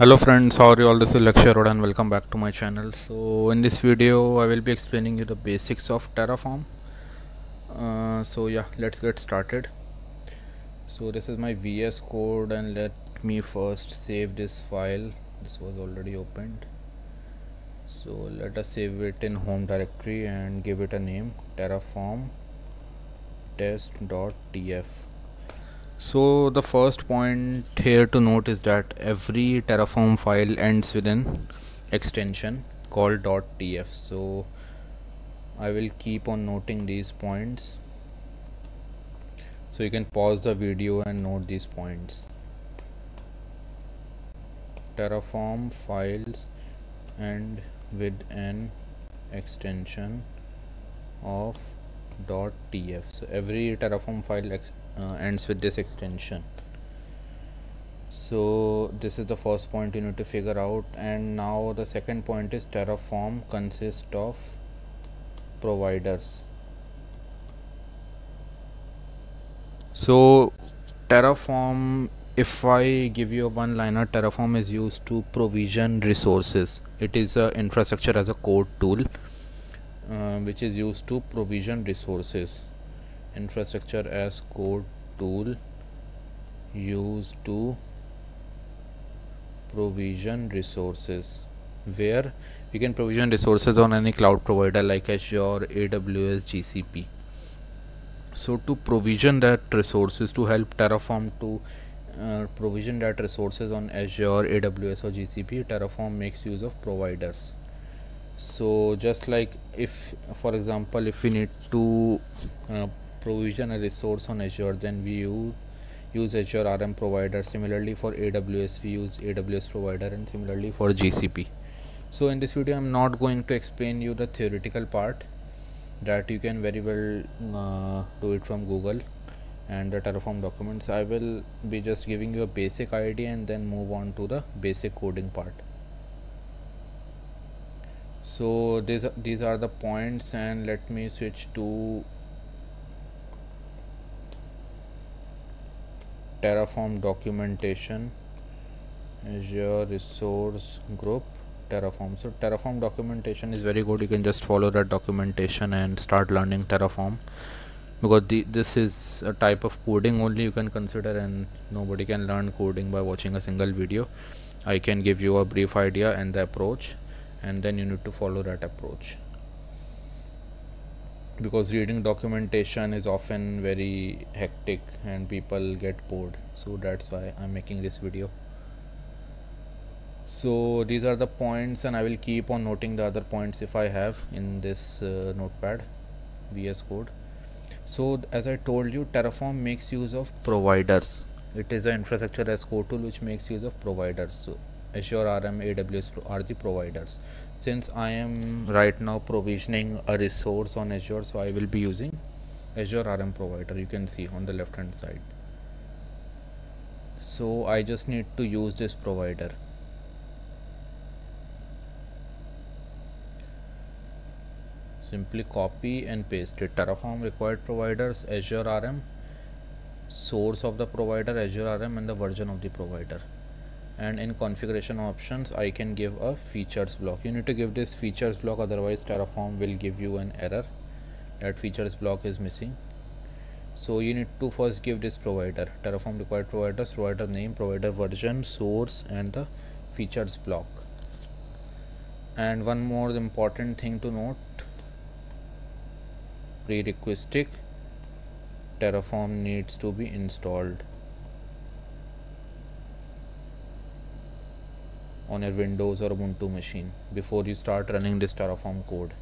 hello friends how are you all? This is Lakshya Arora and welcome back to my channel. So in this video I will be explaining you the basics of Terraform. Uh, so yeah let's get started. So this is my VS code and let me first save this file. This was already opened. So let us save it in home directory and give it a name terraform test.tf so the first point here to note is that every terraform file ends with an extension called .tf so I will keep on noting these points. So you can pause the video and note these points. Terraform files and with an extension of .tf so every terraform file uh, ends with this extension. So this is the first point you need to figure out and now the second point is terraform consists of providers. So terraform if i give you a one liner terraform is used to provision resources. It is a infrastructure as a code tool uh, which is used to provision resources infrastructure as code tool used to provision resources where you can provision resources on any cloud provider like Azure, AWS, GCP. So to provision that resources to help Terraform to uh, provision that resources on Azure, AWS or GCP, Terraform makes use of providers so just like if for example if we need to uh, provision a resource on azure then we use use azure rm provider. Similarly for aws we use aws provider and similarly for gcp so in this video i'm not going to explain you the theoretical part that you can very well uh, do it from google and the terraform documents. I will be just giving you a basic idea and then move on to the basic coding part. So these these are the points and let me switch to terraform documentation azure resource group. Terraform. So terraform documentation is very good. You can just follow that documentation and start learning terraform. Because the, this is a type of coding only you can consider and nobody can learn coding by watching a single video. I can give you a brief idea and the approach and then you need to follow that approach because reading documentation is often very hectic and people get bored. So that's why i'm making this video. So these are the points and i will keep on noting the other points if i have in this uh, notepad vs code. So as i told you terraform makes use of providers. It is an infrastructure as code tool which makes use of providers. So Azure RM, AWS are the providers. Since I am right now provisioning a resource on Azure, so I will be using Azure RM provider. You can see on the left hand side. So I just need to use this provider. Simply copy and paste it. Terraform required providers, Azure RM, source of the provider, Azure RM, and the version of the provider and in configuration options I can give a features block. You need to give this features block otherwise Terraform will give you an error. That features block is missing. So you need to first give this provider Terraform required providers provider name provider version source and the features block. And one more important thing to note prerequisite Terraform needs to be installed on your Windows or Ubuntu machine before you start running this Terraform code.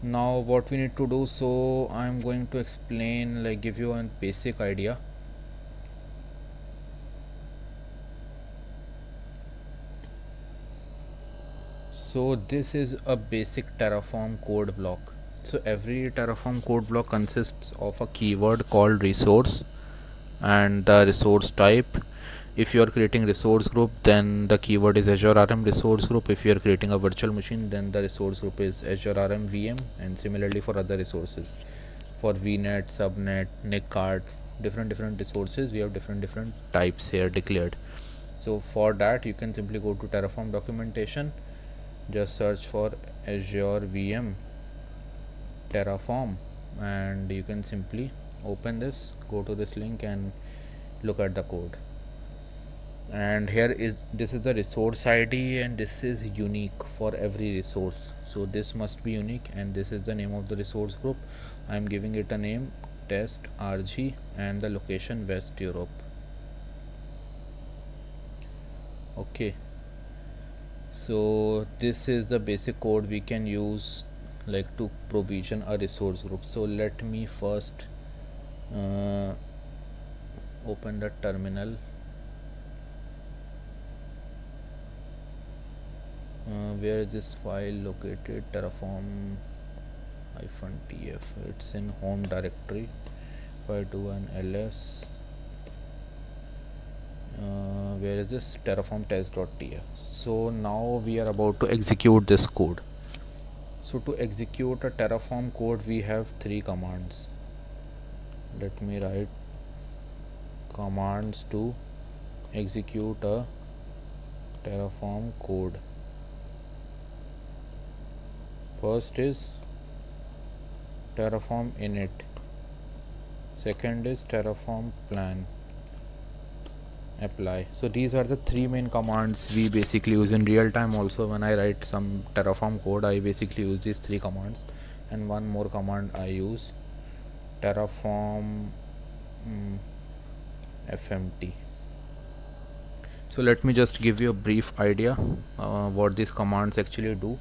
Now what we need to do so I'm going to explain like give you a basic idea. So this is a basic terraform code block. So every terraform code block consists of a keyword called resource and the resource type. If you are creating resource group then the keyword is azure rm resource group. If you are creating a virtual machine then the resource group is azure rm vm and similarly for other resources. For vnet subnet nic card different different resources we have different different types here declared. So for that you can simply go to terraform documentation. Just search for azure vm terraform and you can simply open this go to this link and look at the code. And here is this is the resource id and this is unique for every resource. So this must be unique and this is the name of the resource group. I am giving it a name test rg and the location west europe. Okay. So this is the basic code we can use like to provision a resource group. So let me first uh, open the terminal. Uh, where is this file located? Terraform hyphen tf it's in home directory. If i do an ls uh, where is this? Terraform test.tf so now we are about to execute this code. So to execute a terraform code we have three commands let me write commands to execute a terraform code. First is terraform init. Second is terraform plan. Apply. So these are the three main commands we basically use in real time also. When i write some terraform code i basically use these three commands. And one more command i use terraform mm, fmt so let me just give you a brief idea uh, what these commands actually do.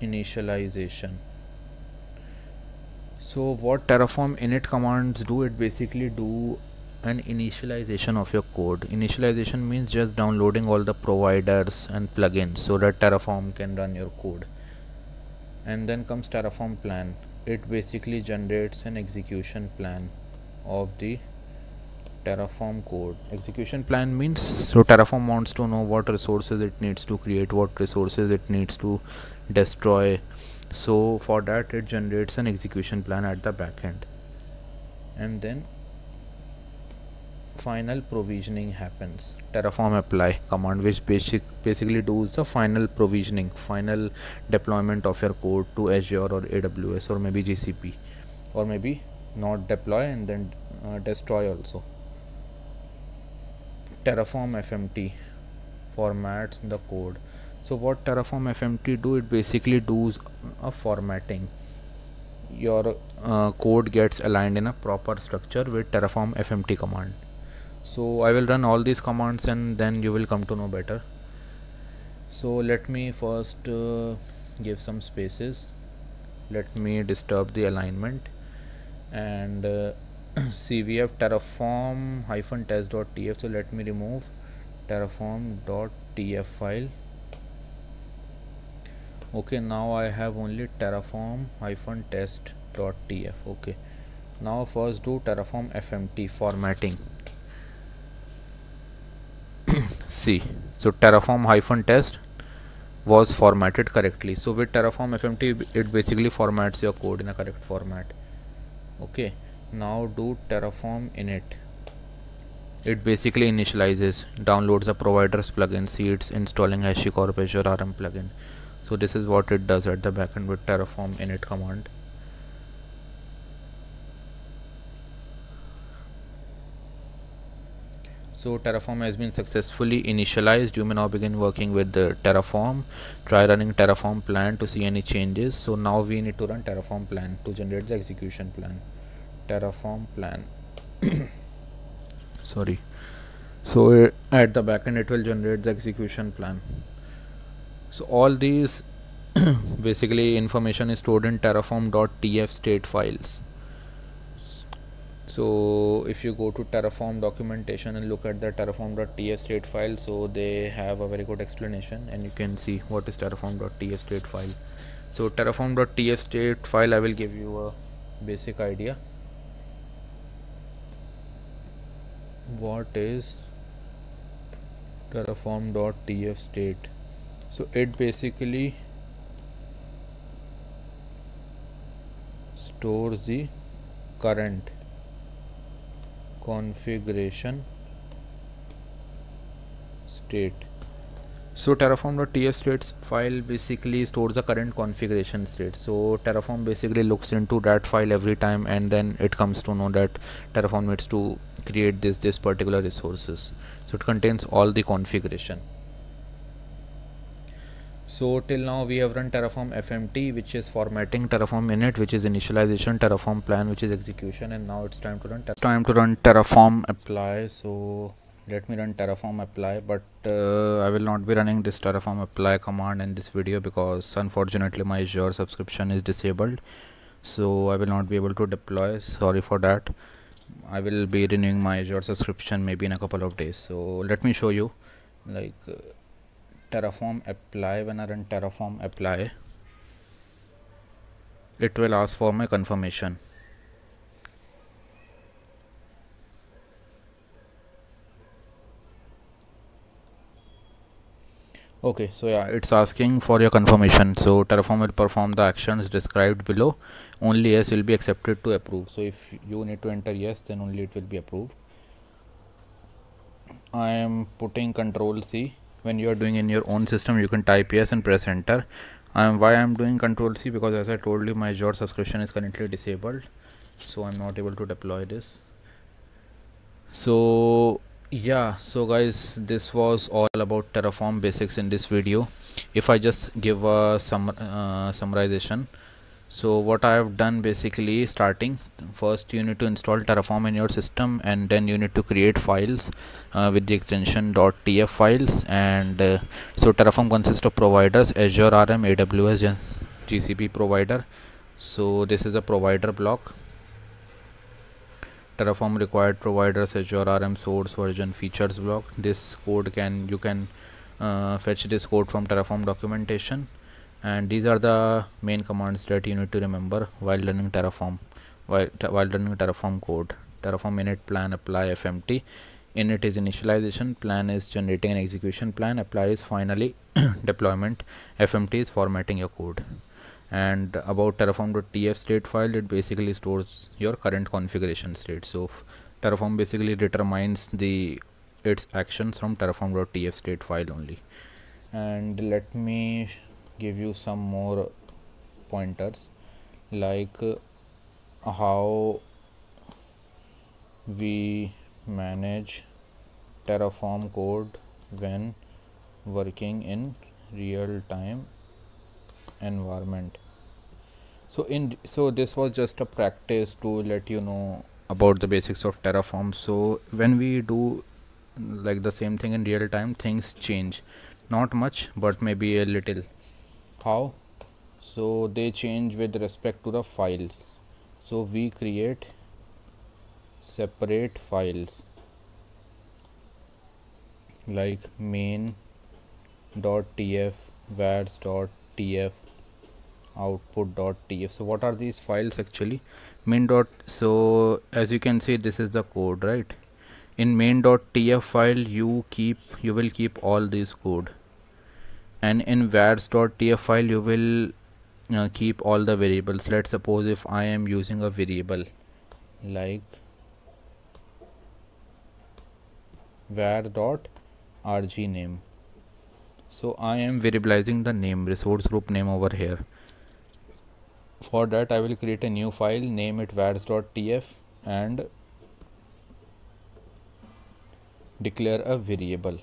Initialization. So what terraform init commands do it basically do an initialization of your code. Initialization means just downloading all the providers and plugins so that terraform can run your code. And then comes terraform plan it basically generates an execution plan of the terraform code. Execution plan means so terraform wants to know what resources it needs to create what resources it needs to destroy. So for that it generates an execution plan at the backend and then final provisioning happens. Terraform apply command which basic basically does the final provisioning final deployment of your code to azure or aws or maybe gcp or maybe not deploy and then uh, destroy also. Terraform fmt formats the code. So what terraform fmt do it basically does a formatting. Your uh, code gets aligned in a proper structure with terraform fmt command so i will run all these commands and then you will come to know better. So let me first uh, give some spaces. Let me disturb the alignment. And uh, see we have terraform hyphen test.tf so let me remove terraform.tf file. Okay now I have only terraform hyphen test.tf okay. Now first do terraform fmt formatting see so terraform hyphen test was formatted correctly. So with terraform fmt it basically formats your code in a correct format. Okay. Now do terraform init. It basically initializes downloads the providers plugin seeds installing hashicorp azure rm plugin. So this is what it does at the backend with terraform init command so terraform has been successfully initialized. You may now begin working with the terraform. Try running terraform plan to see any changes. So now we need to run terraform plan to generate the execution plan. Terraform plan. Sorry. So uh, at the backend it will generate the execution plan. So all these basically information is stored in terraform.tf state files so if you go to terraform documentation and look at the terraform.tf state file so they have a very good explanation and you can see what is terraform.tf state file. So terraform.tf state file i will give you a basic idea. What is terraform.tf state? So it basically stores the current configuration state. So terraform.tf states file basically stores the current configuration state. So terraform basically looks into that file every time and then it comes to know that terraform needs to create this this particular resources. So it contains all the configuration so till now we have run terraform fmt which is formatting terraform init which is initialization terraform plan which is execution and now it's time to run time to run terraform apply. So let me run terraform apply but uh, i will not be running this terraform apply command in this video because unfortunately my azure subscription is disabled. So i will not be able to deploy. Sorry for that. I will be renewing my azure subscription maybe in a couple of days. So let me show you like uh, terraform apply when I run terraform apply? It will ask for my confirmation. Okay so yeah it's asking for your confirmation. So terraform will perform the actions described below. Only yes will be accepted to approve. So if you need to enter yes then only it will be approved. I am putting control c when you are doing in your own system you can type yes and press enter. Um, why I'm doing control C? Because as I told you my Azure subscription is currently disabled so I'm not able to deploy this. So yeah so guys this was all about terraform basics in this video. If I just give a sum uh, summarization so what I have done basically starting first you need to install terraform in your system and then you need to create files uh, with the extension .tf files and uh, so terraform consists of providers azure rm aws gcp provider. So this is a provider block. Terraform required providers azure rm source version features block. This code can you can uh, fetch this code from terraform documentation and these are the main commands that you need to remember while running terraform. While, while running terraform code. Terraform init plan apply fmt init is initialization. Plan is generating an execution plan. Apply is finally deployment. Fmt is formatting your code. And about terraform.tf state file it basically stores your current configuration state. So terraform basically determines the its actions from terraform.tf state file only. And let me give you some more pointers like how we manage terraform code when working in real time environment. So in so this was just a practice to let you know about the basics of terraform. So when we do like the same thing in real time things change. Not much but maybe a little how so they change with respect to the files. So we create separate files. Like main dot tf vars dot tf output dot tf so what are these files actually? Main dot so as you can see this is the code right? In main dot tf file you keep you will keep all this code and in vars.tf file you will uh, keep all the variables. Let's suppose if I am using a variable like var dot rg name. So I am variabilizing the name resource group name over here. For that I will create a new file name it vars.tf and declare a variable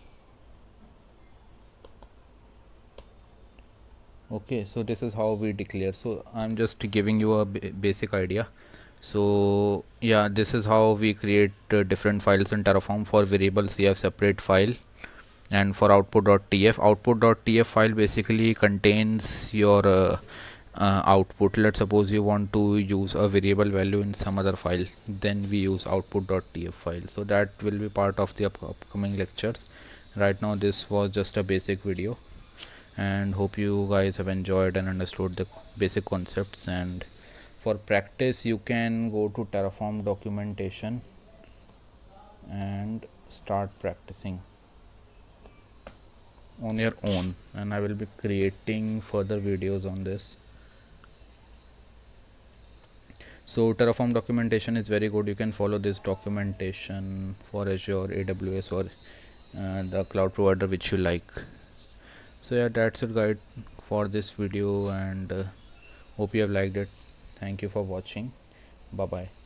okay so this is how we declare. So i'm just giving you a basic idea. So yeah this is how we create uh, different files in terraform. For variables we have separate file. And for output.tf output.tf file basically contains your uh, uh, output. Let's suppose you want to use a variable value in some other file then we use output.tf file. So that will be part of the up upcoming lectures. Right now this was just a basic video and hope you guys have enjoyed and understood the basic concepts. And for practice you can go to terraform documentation and start practicing on your own. And I will be creating further videos on this. So terraform documentation is very good. You can follow this documentation for azure aws or uh, the cloud provider which you like so yeah that's it guide for this video and uh, hope you have liked it. Thank you for watching. Bye bye